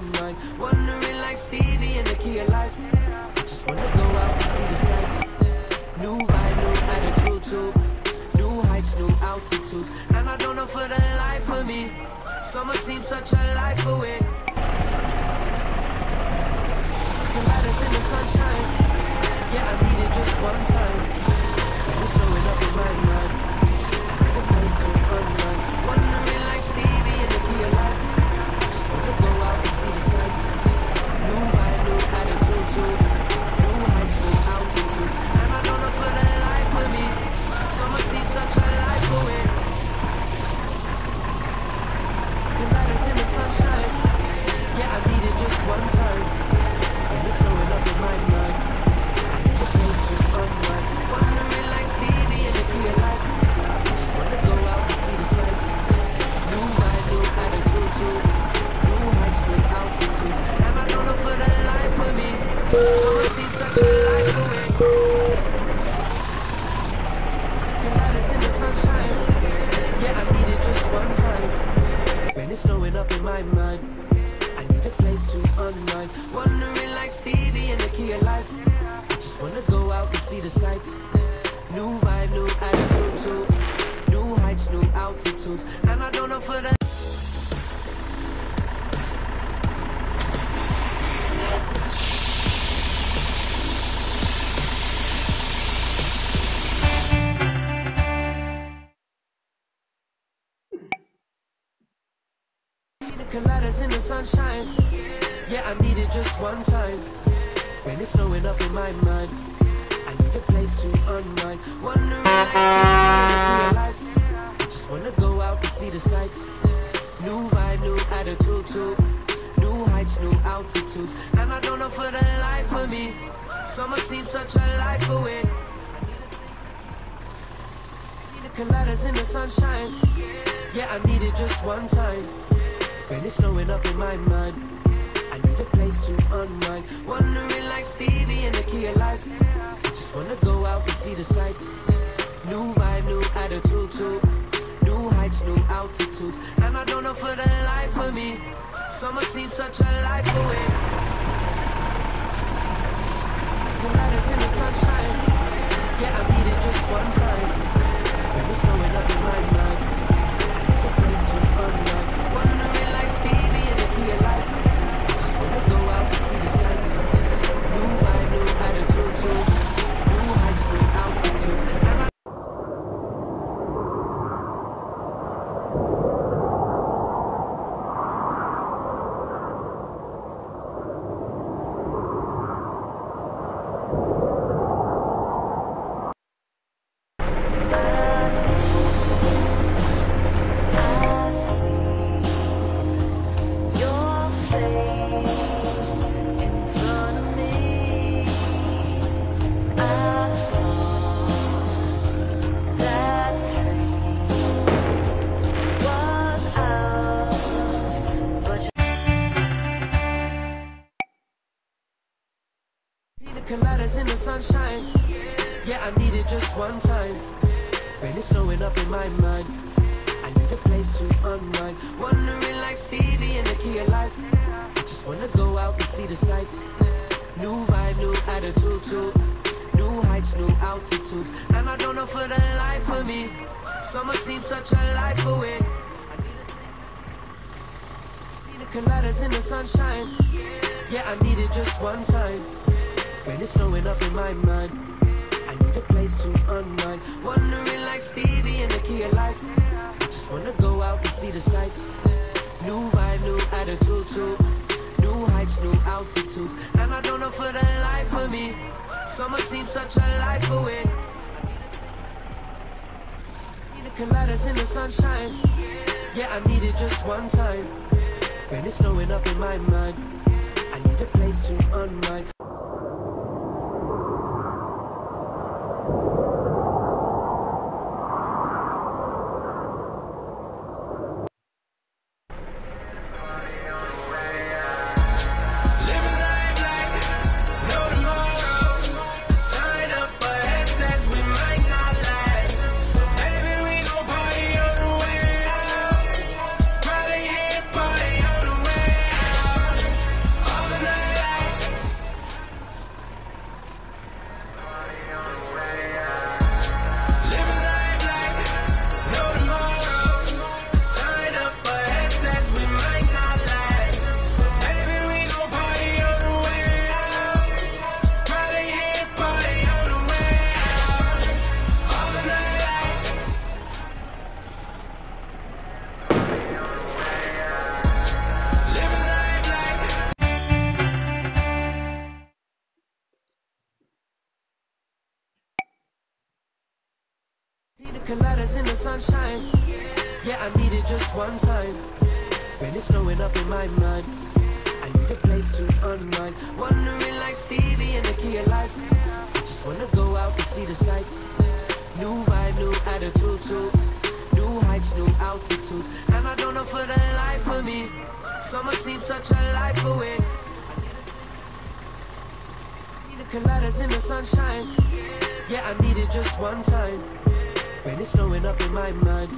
to. Wondering like Stevie in the key of life. Just wanna go out and see the sights. New vibe, new attitude too. New heights, new altitudes. And I don't know for the life of me. Summer seems such a life away. The in the sunshine. Yeah, I need it just one time. It's snowing up in my mind. It's snowing up in my mind. I need a place to unwind. Wondering like Stevie in the key of life. I just wanna go out and see the sights. New vibe, new attitude too. New heights, new altitudes. And I don't know for the The colliders in the sunshine. Yeah, I need it just one time. When it's snowing up in my mind. I need a place to unwind. Wondering like Stevie in the life. Just wanna go out and see the sights. New vibe, new attitude too. New heights, new altitudes. And I don't know for the life of me. Summer seems such a life away. Colliders in the sunshine. Yeah, I need it just one time. When it's snowing up in my mind. I need a place to unwind. Wondering like Stevie in the key of life. I Just wanna go out and see the sights. New vibe, new attitude too. New heights, new altitudes. And I don't know for the life of me. Summer seems such a life away. The lighters in the sunshine. Yeah, I need it just one time. When it's snowing up in my mind. I need a place to unwind. Of life. Just wanna go out and see the sights. It just one time. When it's snowing up in my mind. I need a place to unwind. Wondering like Stevie in the key of life. I Just wanna go out and see the sights. New vibe, new attitude too. New heights, new altitudes. And I don't know for the life of me. Summer seems such a life away. Coladas in the sunshine. Yeah, I need it just one time. When it's snowing up in my mind. A place to unwind. Wondering like Stevie in the key of life. Just wanna go out and see the sights. New vibe, new attitude too. New heights, new altitudes. And I don't know for the life of me. Summer seems such a life away. In the sunshine. Yeah, I need it just one time. When it's snowing up in my mind. I need a place to unwind. Colidas in the sunshine. Yeah, I need it just one time. When it's snowing up in my mind. I need a place to unwind. Wondering like Stevie in the key of life. I just wanna go out and see the sights. New vibe, new attitude too. New heights, new altitudes. And I don't know for the life of me. Summer seems such a life away. Need a coladas in the sunshine. Yeah, I need it just one time. When it's snowing up in my mind.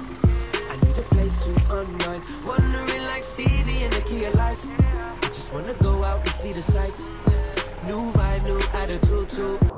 I need a place to unwind. Wondering like Stevie in the key of life. I just wanna go out and see the sights. New vibe, new attitude too.